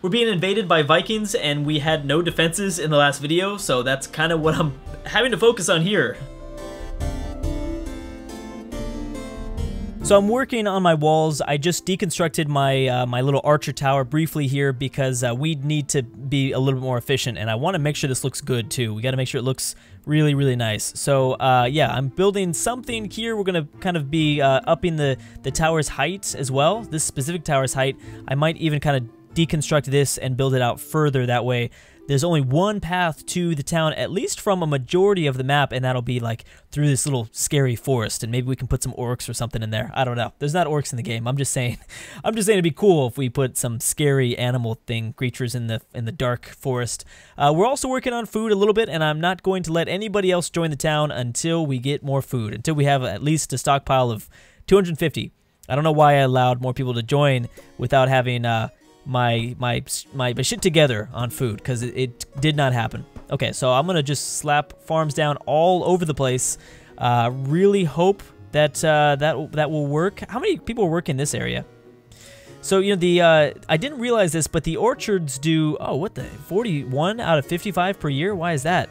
We're being invaded by Vikings and we had no defenses in the last video, so that's kind of what I'm having to focus on here. So I'm working on my walls. I just deconstructed my uh, my little archer tower briefly here because uh, we need to be a little bit more efficient and I want to make sure this looks good too. We got to make sure it looks really, really nice. So uh, yeah, I'm building something here. We're going to kind of be uh, upping the, the tower's height as well. This specific tower's height. I might even kind of deconstruct this and build it out further that way there's only one path to the town, at least from a majority of the map, and that'll be like through this little scary forest, and maybe we can put some orcs or something in there. I don't know. There's not orcs in the game. I'm just saying. I'm just saying it'd be cool if we put some scary animal thing creatures in the in the dark forest. Uh, we're also working on food a little bit, and I'm not going to let anybody else join the town until we get more food, until we have at least a stockpile of 250. I don't know why I allowed more people to join without having. Uh, my my my, my shit together on food because it, it, did not happen. Okay, so I'm gonna just slap farms down all over the place. Uh, really hope that uh, that that will work. How many people work in this area? So you know the uh, I didn't realize this, but the orchards do oh what the 41 out of 55 per year. Why is that?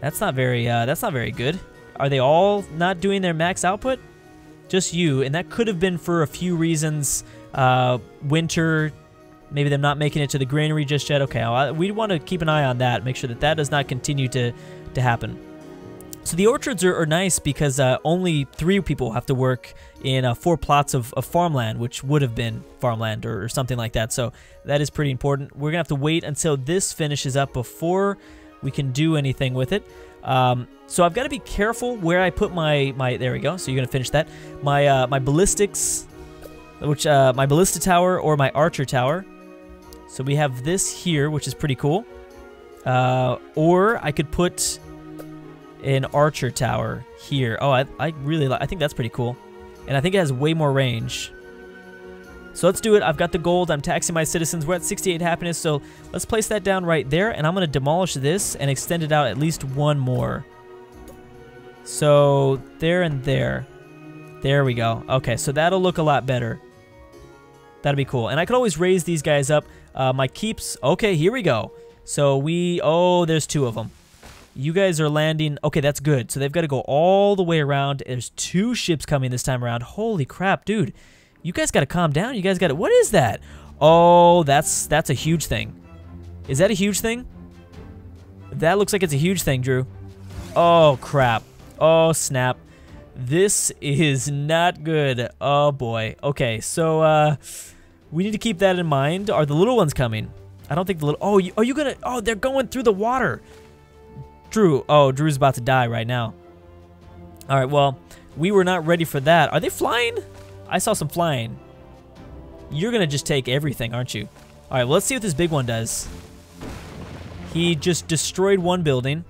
That's not very uh, that's not very good. Are they all not doing their max output? Just you, and that could have been for a few reasons. Uh, winter Maybe them not making it to the granary just yet. Okay, we want to keep an eye on that, make sure that that does not continue to, to happen. So the orchards are, are nice because uh, only three people have to work in uh, four plots of, of, farmland, which would have been farmland or, or, something like that. So that is pretty important. We're going to have to wait until this finishes up before we can do anything with it. Um, so I've got to be careful where I put my, my there we go. So you're going to finish that. My, uh, my ballistics, which uh, my ballista tower or my archer tower. So we have this here, which is pretty cool. Uh, or I could put an archer tower here. Oh, I, I really like, I think that's pretty cool. And I think it has way more range. So let's do it. I've got the gold. I'm taxing my citizens. We're at 68 happiness, so let's place that down right there. And I'm going to demolish this and extend it out at least one more. So there and there. There we go. Okay, so that'll look a lot better. That'd be cool. And I could always raise these guys up. Uh, my keeps, okay, here we go. So we, oh, there's two of them. You guys are landing, okay, that's good. So they've got to go all the way around. There's two ships coming this time around. Holy crap, dude. You guys got to calm down. You guys got to, what is that? Oh, that's, that's a huge thing. Is that a huge thing? That looks like it's a huge thing, Drew. Oh, crap. Oh, snap. This is not good. Oh, boy. Okay, so, uh... We need to keep that in mind. Are the little ones coming? I don't think the little... Oh, you, are you gonna... Oh, they're going through the water. Drew. Oh, Drew's about to die right now. All right, well, we were not ready for that. Are they flying? I saw some flying. You're gonna just take everything, aren't you? All right, well, let's see what this big one does. He just destroyed one building.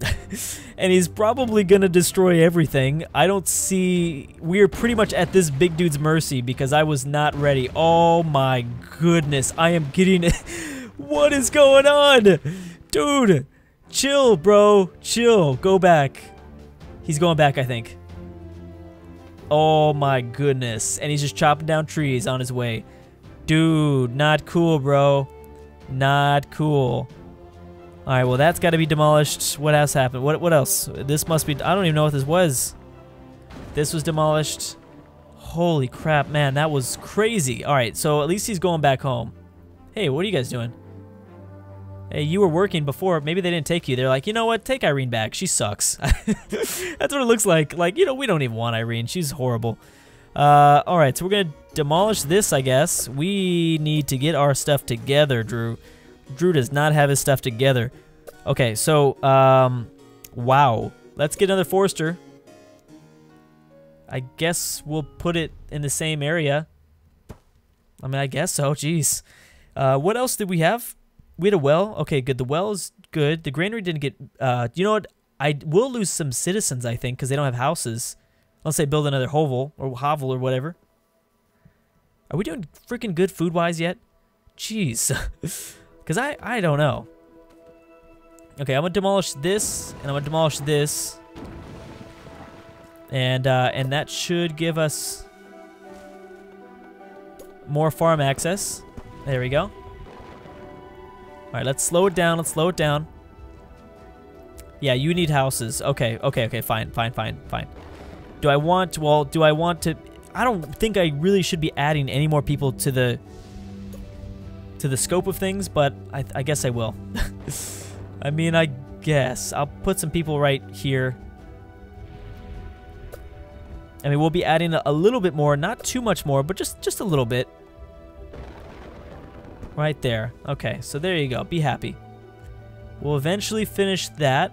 and he's probably gonna destroy everything. I don't see... We're pretty much at this big dude's mercy because I was not ready. Oh my goodness, I am getting... what is going on? Dude, chill, bro. Chill. Go back. He's going back, I think. Oh my goodness. And he's just chopping down trees on his way. Dude, not cool, bro. Not cool. All right, well, that's got to be demolished. What else happened? What, what else? This must be... I don't even know what this was. This was demolished. Holy crap, man. That was crazy. All right, so at least he's going back home. Hey, what are you guys doing? Hey, you were working before. Maybe they didn't take you. They're like, you know what? Take Irene back. She sucks. That's what it looks like. Like, you know, we don't even want Irene. She's horrible. Uh, all right, so we're going to demolish this, I guess. We need to get our stuff together, Drew. Drew does not have his stuff together. Okay, so, um, wow. Let's get another Forester. I guess we'll put it in the same area. I mean, I guess so. Jeez. Uh, what else did we have? We had a well. Okay, good. The well is good. The granary didn't get... Uh, you know what? I will lose some citizens, I think, because they don't have houses. Unless they build another hovel or hovel or whatever. Are we doing freaking good food-wise yet? Jeez. Because I, I don't know. Okay, I'm going to demolish this, and I'm going to demolish this. And, uh, and that should give us more farm access. There we go. All right, let's slow it down. Let's slow it down. Yeah, you need houses. Okay, okay, okay, fine, fine, fine, fine. Do I want, well, do I want to, I don't think I really should be adding any more people to the, to the scope of things, but I, I guess I will. I mean, I guess. I'll put some people right here. I mean, we'll be adding a, little bit more, not too much more, but just, just a little bit. Right there. Okay, so there you go. Be happy. We'll eventually finish that.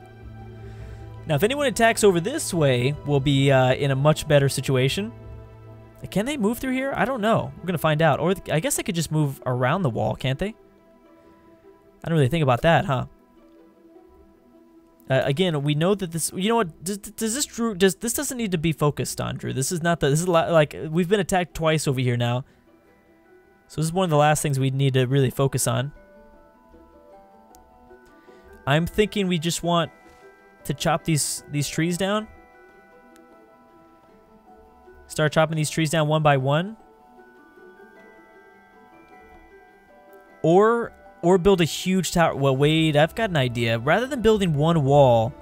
Now, if anyone attacks over this way, we'll be uh, in a much better situation. Can they move through here? I don't know. We're going to find out. Or I guess they could just move around the wall, can't they? I don't really think about that, huh? Uh, again, we know that this. You know what? Does, does this Drew? Does this doesn't need to be focused on Drew? This is not the. This is like we've been attacked twice over here now. So this is one of the last things we need to really focus on. I'm thinking we just want to chop these these trees down. Start chopping these trees down one by one. Or or build a huge tower. Well, wait, I've got an idea. Rather than building one wall,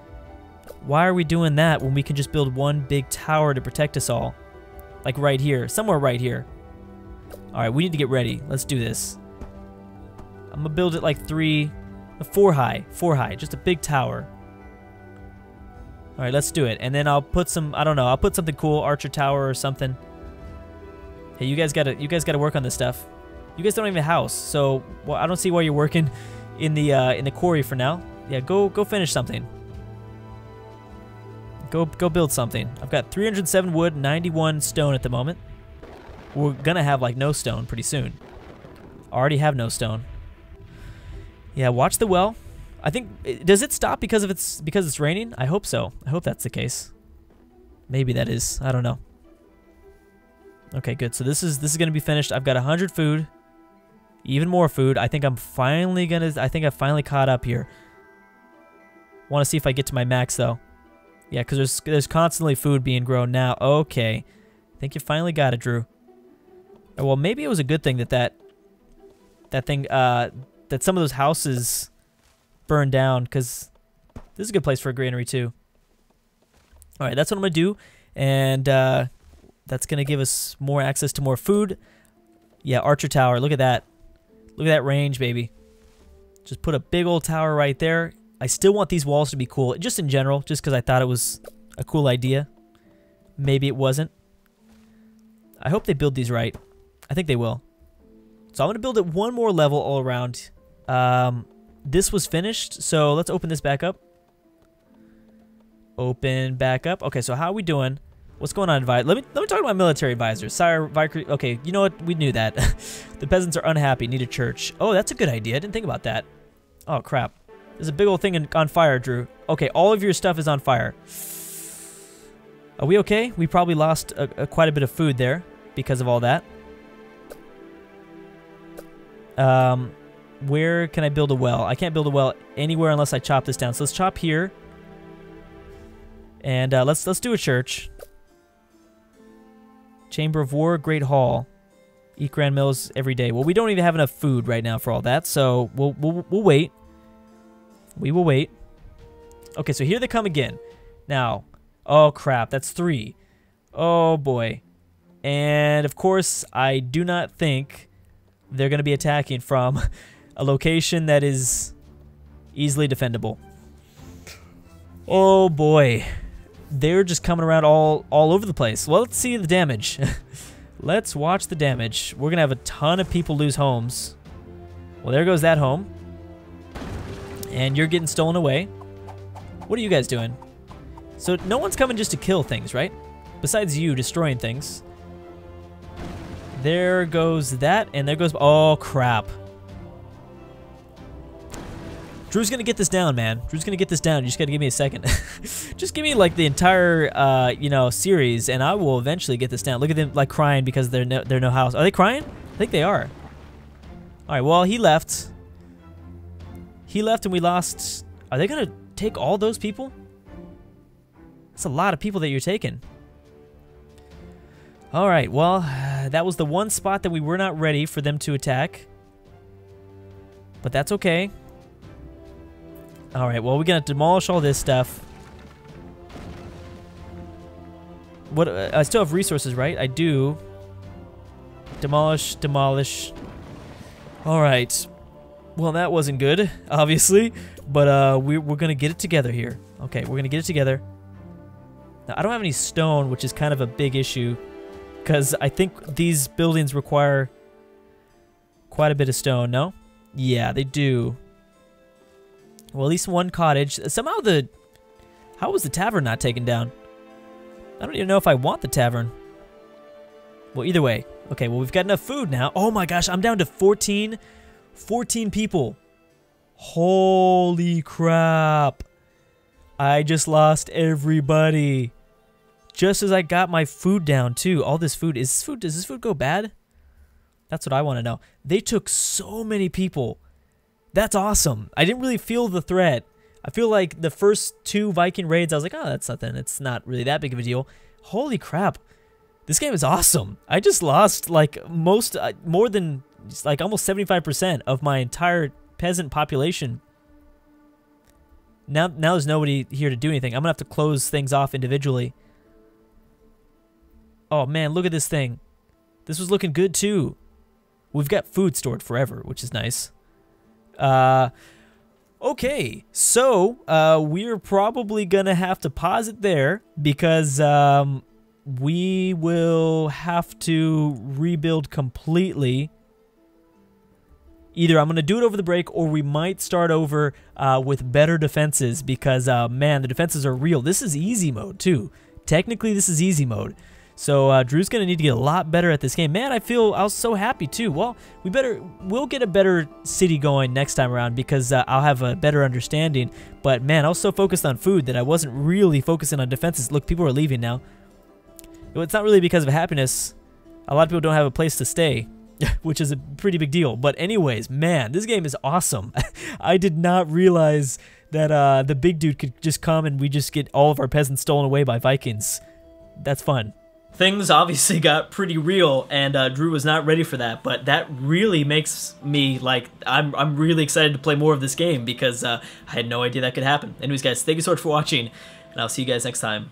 why are we doing that when we can just build one big tower to protect us all? Like right here, somewhere right here. All right, we need to get ready. Let's do this. I'm gonna build it like three, four high, four high, just a big tower. All right, let's do it. And then I'll put some, I don't know, I'll put something cool, Archer Tower or something. Hey, you guys gotta, you guys gotta work on this stuff. You guys don't even house, so well, I don't see why you're working in the uh, in the quarry for now. Yeah, go go finish something. Go go build something. I've got 307 wood, 91 stone at the moment. We're gonna have like no stone pretty soon. Already have no stone. Yeah, watch the well. I think does it stop because of it's because it's raining? I hope so. I hope that's the case. Maybe that is. I don't know. Okay, good. So this is this is gonna be finished. I've got 100 food, even more food. I think I'm finally gonna. I think I finally caught up here. Want to see if I get to my max though. Yeah, because there's there's constantly food being grown now. Okay, I think you finally got it, Drew. Well, maybe it was a good thing that that that thing uh that some of those houses burned down because this is a good place for a granary too. All right, that's what I'm gonna do, and uh, that's gonna give us more access to more food. Yeah, Archer Tower. Look at that. Look at that range, baby. Just put a big old tower right there. I still want these walls to be cool, just in general, just because I thought it was a cool idea. Maybe it wasn't. I hope they build these right. I think they will. So I'm going to build it one more level all around. Um, this was finished, so let's open this back up. Open back up. Okay, so how are we doing? What's going on, advisor? Let me let me talk to my military advisor. Sire Vicar. Okay, you know what? We knew that. the peasants are unhappy. Need a church. Oh, that's a good idea. I didn't think about that. Oh crap. There's a big old thing in, on fire, Drew. Okay, all of your stuff is on fire. Are we okay? We probably lost a, a, quite a bit of food there because of all that. Um, where can I build a well? I can't build a well anywhere unless I chop this down. So let's chop here. And uh, let's let's do a church. Chamber of War, Great Hall. Eat grand meals every day. Well, we don't even have enough food right now for all that, so we'll, we'll, we'll wait. We will wait. Okay, so here they come again. Now, oh crap, that's three. Oh boy. And of course, I do not think they're going to be attacking from a location that is easily defendable. Oh boy. They're just coming around all, all over the place. Well, let's see the damage. let's watch the damage. We're going to have a ton of people lose homes. Well, there goes that home. And you're getting stolen away. What are you guys doing? So no one's coming just to kill things, right? Besides you destroying things. There goes that, and there goes... Oh, crap. Drew's gonna get this down, man. Drew's gonna get this down. You just gotta give me a second. just give me like the entire, uh, you know, series, and I will eventually get this down. Look at them like crying because they're no, they're no house. Are they crying? I think they are. All right. Well, he left. He left, and we lost. Are they gonna take all those people? That's a lot of people that you're taking. All right. Well, that was the one spot that we were not ready for them to attack. But that's okay. All right, well, we're going to demolish all this stuff. What? Uh, I still have resources, right? I do. Demolish, demolish. All right. Well, that wasn't good, obviously, but uh, we, we're going to get it together here. Okay, we're going to get it together. Now, I don't have any stone, which is kind of a big issue, because I think these buildings require quite a bit of stone, no? Yeah, they do. Well, at least one cottage. Somehow the... How was the tavern not taken down? I don't even know if I want the tavern. Well, either way. Okay, well, we've got enough food now. Oh my gosh, I'm down to 14... 14 people. Holy crap. I just lost everybody. Just as I got my food down, too. All this food. Is this food... Does this food go bad? That's what I want to know. They took so many people. That's awesome. I didn't really feel the threat. I feel like the first two Viking raids, I was like, oh, that's nothing. It's not really that big of a deal. Holy crap. This game is awesome. I just lost like most, uh, more than like almost 75% of my entire peasant population. Now, now there's nobody here to do anything. I'm going to have to close things off individually. Oh man, look at this thing. This was looking good too. We've got food stored forever, which is nice. Uh, okay, so uh, we're probably to have to pause it there because um, we will have to rebuild completely. Either I'm going to do it over the break or we might start over uh, with better defenses because, uh, man, the defenses are real. This is easy mode, too. Technically, this is easy mode. So uh, Drew's gonna need to get a lot better at this game. Man, I feel I was so happy too. Well, we better we'll get a better city going next time around because uh, I'll have a better understanding. But man, I was so focused on food that I wasn't really focusing on defenses. Look, people are leaving now. It's not really because of happiness. A lot of people don't have a place to stay, which is a pretty big deal. But anyways, man, this game is awesome. I did not realize that uh, the big dude could just come and we just get all of our peasants stolen away by Vikings. That's fun things obviously got pretty real, and uh, Drew was not ready for that. But that really makes me like I'm I'm really excited to play more of this game because uh, I had no idea that could happen. Anyways, guys, thank you so much for watching, and I'll see you guys next time.